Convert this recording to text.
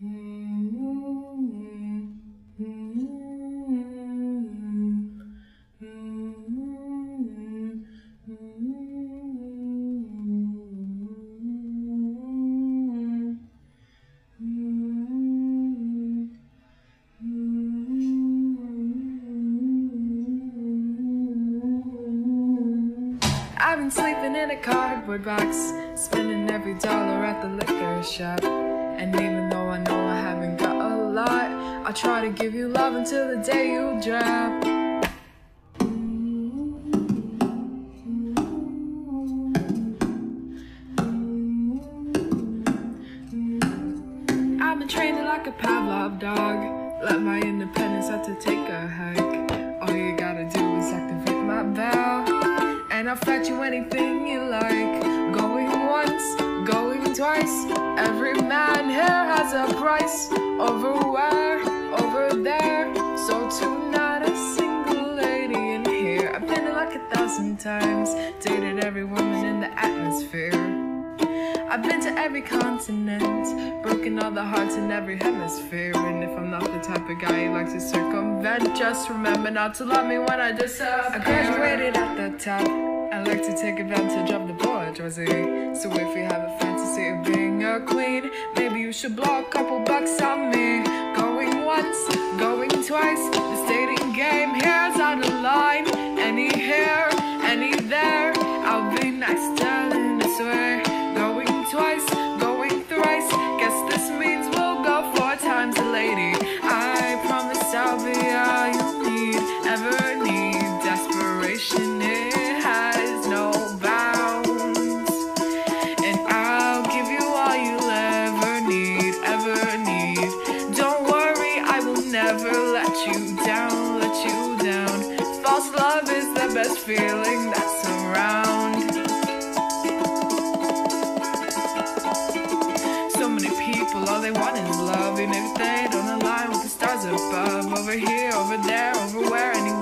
I've been sleeping in a cardboard box, spending every dollar at the liquor shop. And even though I know I haven't got a lot, I'll try to give you love until the day you drop. I've been training like a Pavlov dog. Let my independence have to take a hike. All you gotta do is activate my bell. And I'll fetch you anything you like. Going once, going twice. Every man here has a price. Over where? Over there. So tonight, a single lady in here. I've been like a thousand times. Dated every woman in the atmosphere. I've been to every continent, broken all the hearts in every hemisphere. And if I'm not the type of guy you like to circumvent, just remember not to love me when I disappear. I graduated at the top. I like to take advantage of the bourgeoisie. So if you have a queen, maybe you should blow a couple bucks on me. Going once, going twice. The dating let you down, let you down. False love is the best feeling that's around. So many people, all they want is love. And if they don't align with the stars above, over here, over there, over where, anywhere,